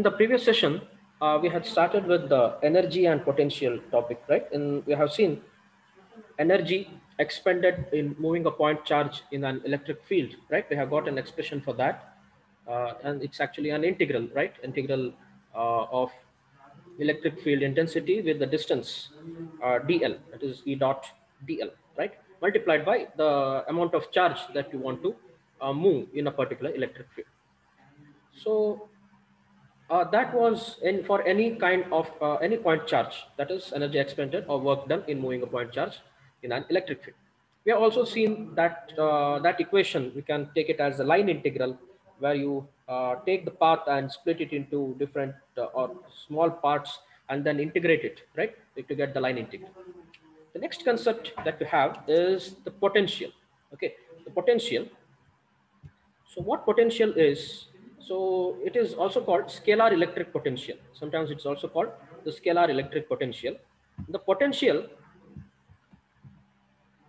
in the previous session, uh, we had started with the energy and potential topic, right? And we have seen energy expended in moving a point charge in an electric field, right? We have got an expression for that. Uh, and it's actually an integral, right? Integral uh, of electric field intensity with the distance uh, dl, that is E dot dl, right? Multiplied by the amount of charge that you want to uh, move in a particular electric field. So uh, that was in for any kind of uh, any point charge that is energy expended or work done in moving a point charge in an electric field. We have also seen that uh, that equation we can take it as a line integral where you uh, take the path and split it into different uh, or small parts and then integrate it right to get the line integral. The next concept that we have is the potential. Okay, the potential. So what potential is so it is also called scalar electric potential. Sometimes it's also called the scalar electric potential. The potential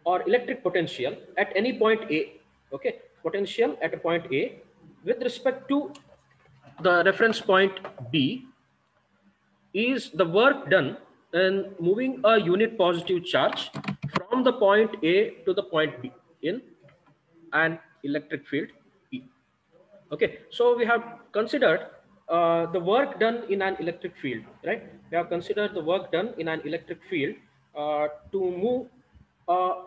or electric potential at any point A, okay, potential at a point A with respect to the reference point B is the work done in moving a unit positive charge from the point A to the point B in an electric field Okay, so we have considered uh, the work done in an electric field, right? We have considered the work done in an electric field uh, to move a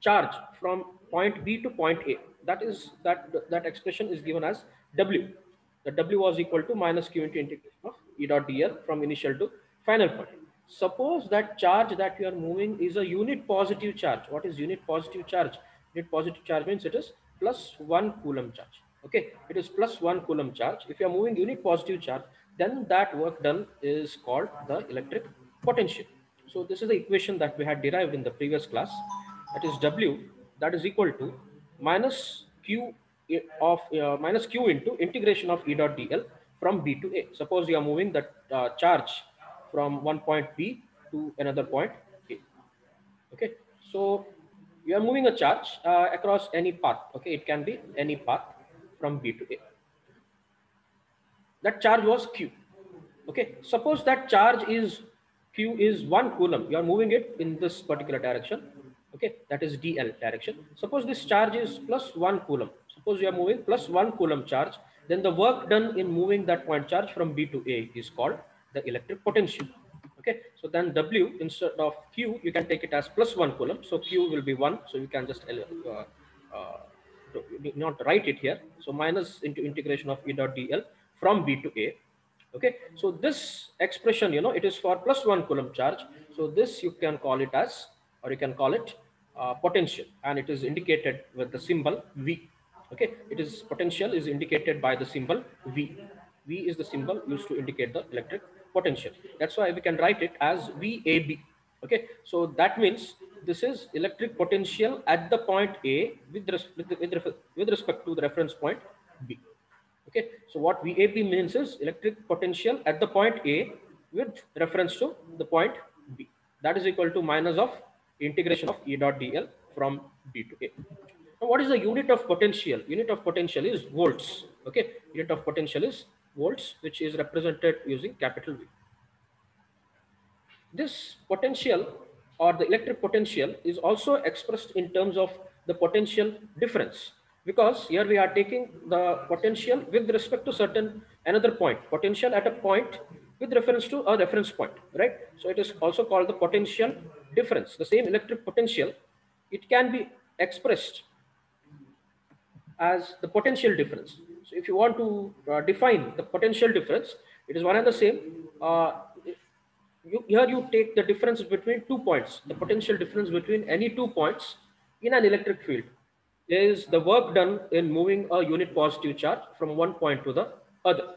charge from point B to point A. That is that that expression is given as W. The W was equal to minus Q into integration of E dot dl from initial to final point. Suppose that charge that you are moving is a unit positive charge. What is unit positive charge? Unit positive charge means it is plus one coulomb charge okay it is plus one coulomb charge. If you are moving unit positive charge then that work done is called the electric potential. So this is the equation that we had derived in the previous class. That is w that is equal to minus q of uh, minus q into integration of e dot dl from b to a. Suppose you are moving that uh, charge from one point b to another point a. Okay so you are moving a charge uh, across any path. Okay it can be any path from B to A. That charge was Q. Okay, suppose that charge is Q is one coulomb. You are moving it in this particular direction. Okay, that is DL direction. Suppose this charge is plus one coulomb. Suppose you are moving plus one coulomb charge. Then the work done in moving that point charge from B to A is called the electric potential. Okay, so then W instead of Q, you can take it as plus one coulomb. So Q will be one. So you can just uh, uh, not write it here. So minus into integration of E dot dl from B to A. Okay. So this expression, you know, it is for plus one coulomb charge. So this you can call it as, or you can call it uh, potential and it is indicated with the symbol V. Okay. It is potential is indicated by the symbol V. V is the symbol used to indicate the electric potential. That's why we can write it as VAB. Okay. So that means this is electric potential at the point A with, res with, with, with respect to the reference point B. Okay, so what VAB means is electric potential at the point A with reference to the point B. That is equal to minus of integration of E dot dl from B to A. Now, what is the unit of potential? Unit of potential is volts. Okay, unit of potential is volts, which is represented using capital V. This potential or the electric potential is also expressed in terms of the potential difference. Because here we are taking the potential with respect to certain another point potential at a point with reference to a reference point right? So it is also called the potential difference. The same electric potential it can be expressed as the potential difference. So if you want to uh, define the potential difference it is one and the same uh, you, here you take the difference between two points, the potential difference between any two points in an electric field is the work done in moving a unit positive charge from one point to the other.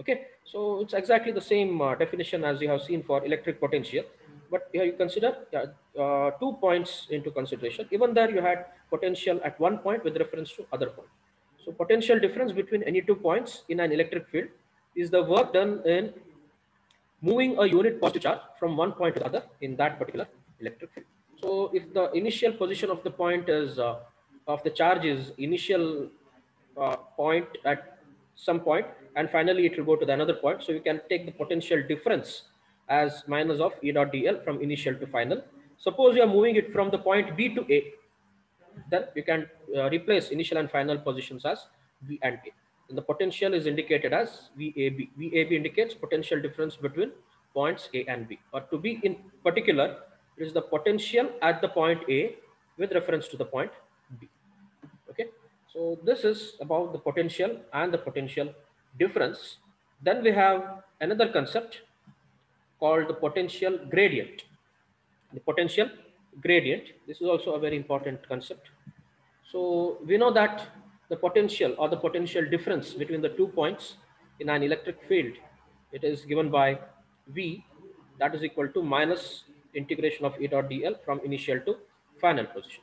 Okay, so it's exactly the same uh, definition as you have seen for electric potential, but here you consider uh, two points into consideration. Even there you had potential at one point with reference to other point. So potential difference between any two points in an electric field is the work done in moving a unit positive charge from one point to the other in that particular electric field. So if the initial position of the point is uh, of the charge is initial uh, point at some point and finally it will go to the another point. So you can take the potential difference as minus of E dot dl from initial to final. Suppose you are moving it from the point B to A, then you can uh, replace initial and final positions as B and A. And the potential is indicated as VAB. VAB indicates potential difference between points A and B. Or to be in particular, it is the potential at the point A with reference to the point B. Okay. So this is about the potential and the potential difference. Then we have another concept called the potential gradient. The potential gradient, this is also a very important concept. So we know that the potential or the potential difference between the two points in an electric field, it is given by V that is equal to minus integration of E dot dl from initial to final position,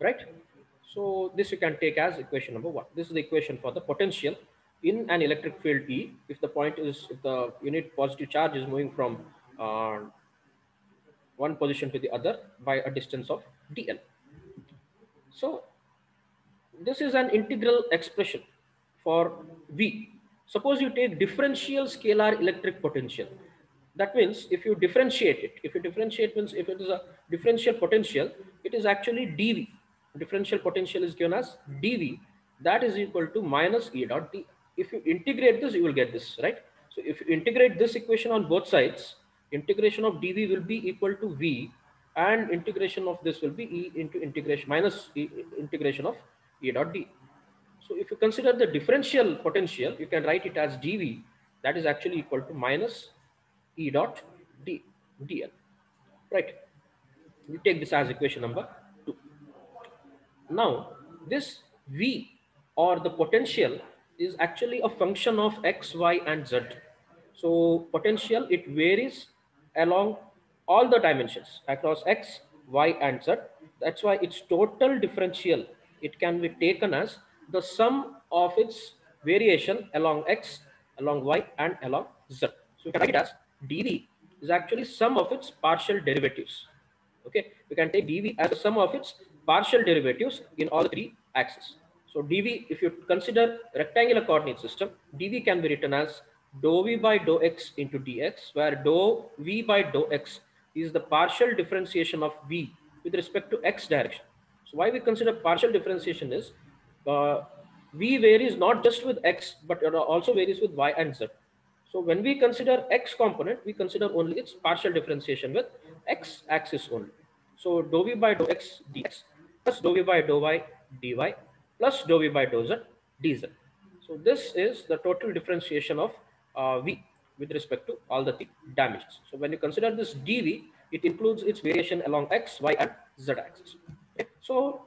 right? So this you can take as equation number one. This is the equation for the potential in an electric field E. If the point is, if the unit positive charge is moving from uh, one position to the other by a distance of dl. So this is an integral expression for V. Suppose you take differential scalar electric potential. That means if you differentiate it, if you differentiate means if it is a differential potential, it is actually dV. Differential potential is given as dV. That is equal to minus E dot d. If you integrate this, you will get this, right? So if you integrate this equation on both sides, integration of dV will be equal to V and integration of this will be E into integration minus e, integration of E dot d. So if you consider the differential potential, you can write it as dV that is actually equal to minus E dot d dl, right? We take this as equation number two. Now this V or the potential is actually a function of x, y and z. So potential, it varies along all the dimensions across x, y and z. That's why its total differential, it can be taken as the sum of its variation along x, along y and along z. So we can write it as dv is actually sum of its partial derivatives. Okay, we can take dv as the sum of its partial derivatives in all three axes. So dv, if you consider rectangular coordinate system, dv can be written as dou v by dou x into dx, where dou v by dou x is the partial differentiation of v with respect to x direction. So why we consider partial differentiation is uh, v varies not just with x, but it also varies with y and z. So when we consider x component, we consider only its partial differentiation with x axis only. So dou v by dou x dx plus dou v by dou y dy plus dou v by dou z dz. So this is the total differentiation of uh, v with respect to all the dimensions. So when you consider this dv, it includes its variation along x, y, and z axis. So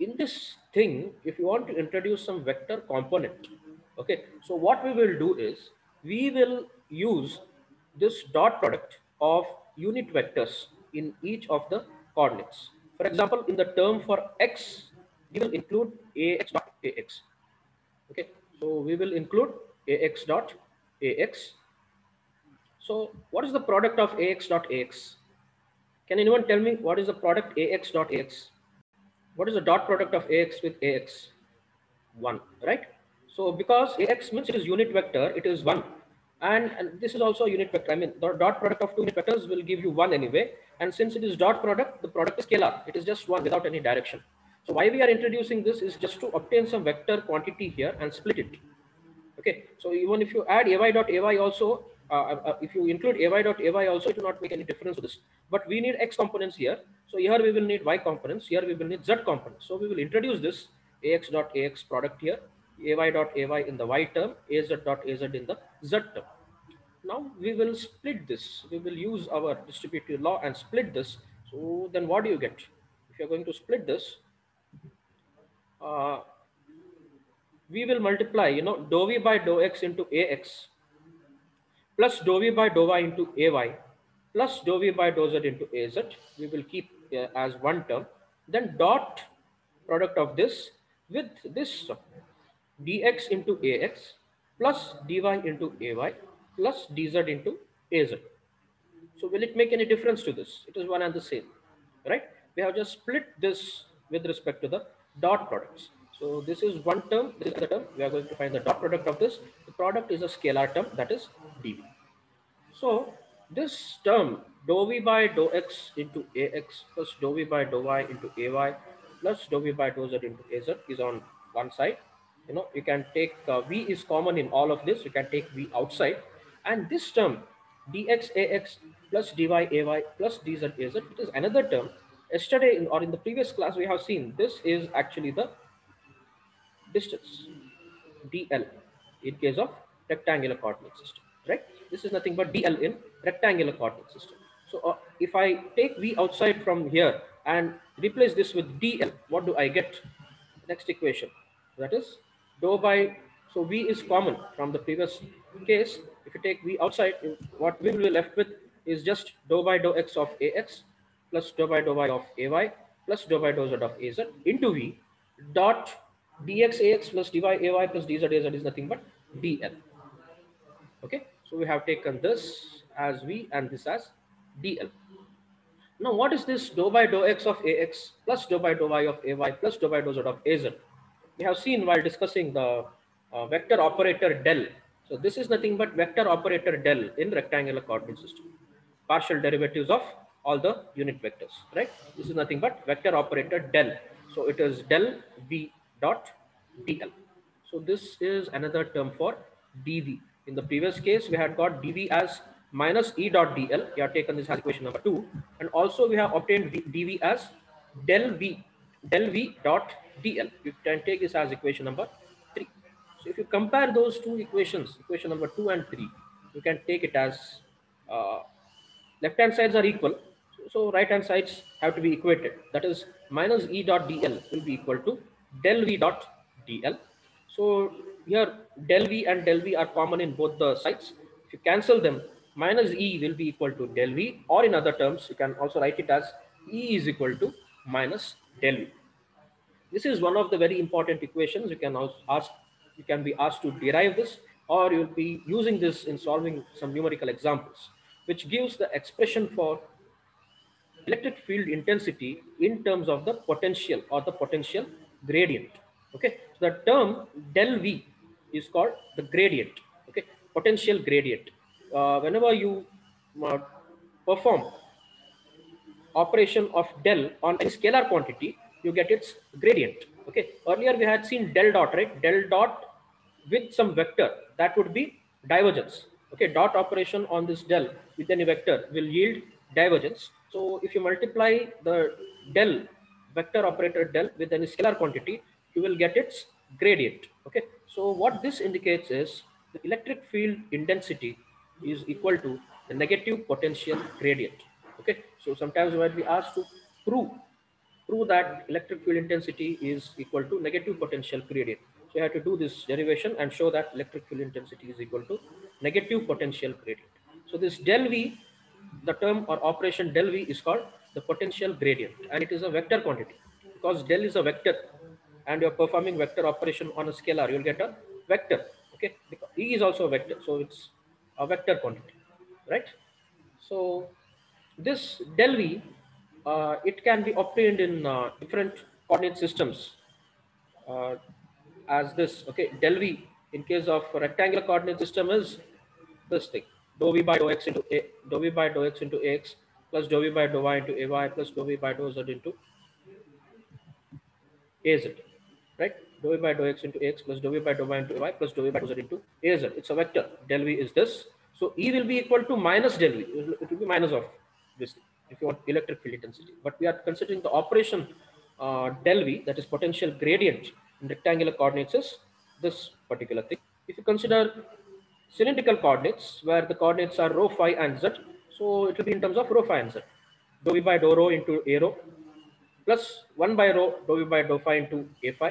in this thing, if you want to introduce some vector component, okay, so what we will do is we will use this dot product of unit vectors in each of the coordinates. For example, in the term for x, we will include ax dot ax. Okay, so we will include ax dot ax. So what is the product of ax dot ax? Can anyone tell me what is the product ax dot ax? What is the dot product of ax with ax? 1, right? So because ax means it is unit vector, it is 1. And, and this is also a unit vector. I mean, the dot product of two unit vectors will give you 1 anyway. And since it is dot product, the product is scalar. It is just 1 without any direction. So why we are introducing this is just to obtain some vector quantity here and split it. Okay, so even if you add ay dot ay also, uh, uh, if you include ay dot ay also, it will not make any difference to this. But we need x components here. So here we will need y components. Here we will need z components. So we will introduce this ax dot ax product here, ay dot ay in the y term, az dot az in the z term. Now we will split this. We will use our distributive law and split this. So then what do you get? If you're going to split this, uh, we will multiply, you know, dou v by dou x into ax plus dou v by dou y into ay plus dou v by dou z into az. We will keep uh, as one term. Then dot product of this with this dx into ax plus dy into ay plus dz into az. So will it make any difference to this? It is one and the same, right? We have just split this with respect to the dot products. So this is one term, this is the term. We are going to find the dot product of this. The product is a scalar term that is dv. So this term dou v by dou x into ax plus dou v by dou y into ay plus dou v by dou z into az is on one side. You know, you can take uh, v is common in all of this. You can take v outside and this term dx ax plus dy ay plus dz az, it is another term. Yesterday in, or in the previous class, we have seen this is actually the distance dl in case of rectangular coordinate system, right? This is nothing but dl in rectangular coordinate system. So uh, if I take v outside from here and replace this with dl, what do I get? Next equation, that is dou by, so v is common from the previous case. If you take v outside, what we will be left with is just dou by dou x of ax plus dou by dou y of ay plus dou by dou z of az into v dot dx ax plus dy ay plus dz az is nothing but dl. Okay, so we have taken this as v and this as dl. Now, what is this dou by dou x of ax plus dou by dou y of ay plus dou by dou z of az? We have seen while discussing the uh, vector operator del. So this is nothing but vector operator del in rectangular coordinate system. Partial derivatives of all the unit vectors, right? This is nothing but vector operator del. So it is del v dot dl. So this is another term for dv. In the previous case, we had got dv as minus e dot dl. We have taken this as equation number two. And also we have obtained dv as del v, del v dot dl. You can take this as equation number three. So if you compare those two equations, equation number two and three, you can take it as uh, left hand sides are equal. So right hand sides have to be equated. That is minus e dot dl will be equal to del v dot dl. So here del v and del v are common in both the sides. If you cancel them, minus e will be equal to del v or in other terms, you can also write it as e is equal to minus del v. This is one of the very important equations. You can also ask, you can be asked to derive this or you'll be using this in solving some numerical examples, which gives the expression for electric field intensity in terms of the potential or the potential gradient. Okay, so the term del V is called the gradient. Okay, potential gradient. Uh, whenever you uh, perform operation of del on a scalar quantity, you get its gradient. Okay, earlier we had seen del dot, right? Del dot with some vector that would be divergence. Okay, dot operation on this del with any vector will yield divergence. So if you multiply the del vector operator del with any scalar quantity, you will get its gradient. Okay, so what this indicates is the electric field intensity is equal to the negative potential gradient. Okay, so sometimes might be asked to prove prove that electric field intensity is equal to negative potential gradient. So you have to do this derivation and show that electric field intensity is equal to negative potential gradient. So this del V, the term or operation del V is called the potential gradient and it is a vector quantity because del is a vector and you're performing vector operation on a scalar, you'll get a vector. Okay, because E is also a vector, so it's a vector quantity, right? So this del V, uh, it can be obtained in uh, different coordinate systems uh, as this. Okay, del V in case of rectangular coordinate system is this thing dou v by dou x into a dou v by dou x into ax plus dou v by dou y into ay plus dou v by dou z into az right? Dou v by dou x into x plus dou v by dou y into y plus dou v by dou z into az. It's a vector. Del v is this. So E will be equal to minus del v. It will be minus of this if you want electric field intensity. But we are considering the operation uh, del v, that is potential gradient in rectangular coordinates is this particular thing. If you consider cylindrical coordinates where the coordinates are rho, phi and z, so it will be in terms of rho, phi z. Dou v by dou rho into a rho plus 1 by rho dou v by dou phi into a phi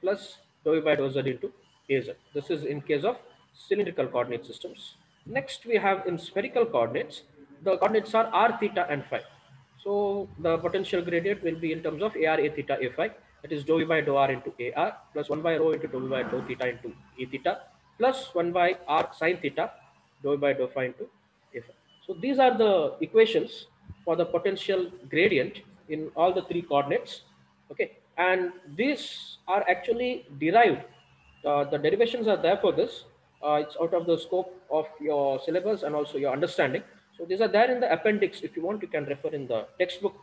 plus dou v by dou z into az. This is in case of cylindrical coordinate systems. Next we have in spherical coordinates, the coordinates are r theta and phi. So the potential gradient will be in terms of ar a theta a phi that is dou v by dou r into ar plus 1 by rho into dou v by dou theta into a theta plus 1 by r sine theta dou v by dou phi into a. So these are the equations for the potential gradient in all the three coordinates. Okay. and these are actually derived. Uh, the derivations are there for this. Uh, it's out of the scope of your syllabus and also your understanding. So these are there in the appendix. If you want, you can refer in the textbook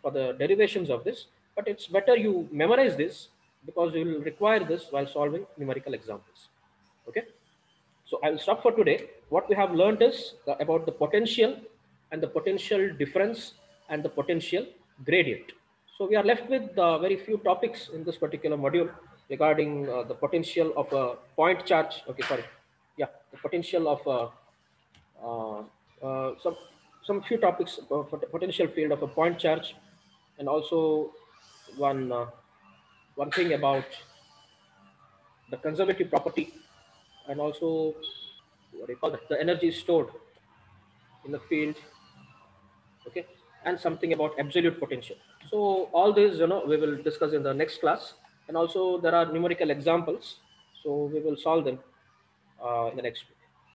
for the derivations of this. But it's better you memorize this because you will require this while solving numerical examples. Okay. So I will stop for today. What we have learned is about the potential and the potential difference and the potential gradient. So we are left with uh, very few topics in this particular module regarding uh, the potential of a point charge. Okay, sorry. Yeah, the potential of uh, uh, some some few topics for the potential field of a point charge, and also one uh, one thing about the conservative property, and also what do you call that? The energy stored in the field. Okay, and something about absolute potential. So all these, you know, we will discuss in the next class. And also there are numerical examples. So we will solve them uh, in the next week.